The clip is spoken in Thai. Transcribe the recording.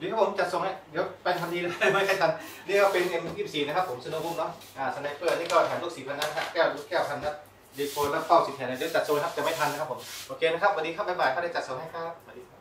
เดี๋ยวครับผมจัดส่งให้เดี๋ยวไปทันทีเลยไม่ใช่ทันนี่ก็เป็น M24 นะครับผมสโนว์บูมเนาะอ่าสไนเปอร์นี่ก็แถมลูกสี่พันนัดครับแก้วลูกแก้วพันนัดดีโฟนแล้วเป้าสิบแถมนเดี๋ยวจัดส่งครับจะไม่ทันนะครับผมโอเคนะครับวันนี้รับบ๊ายบายเขาได้จัดส่งให้ครับสวัสดีครับ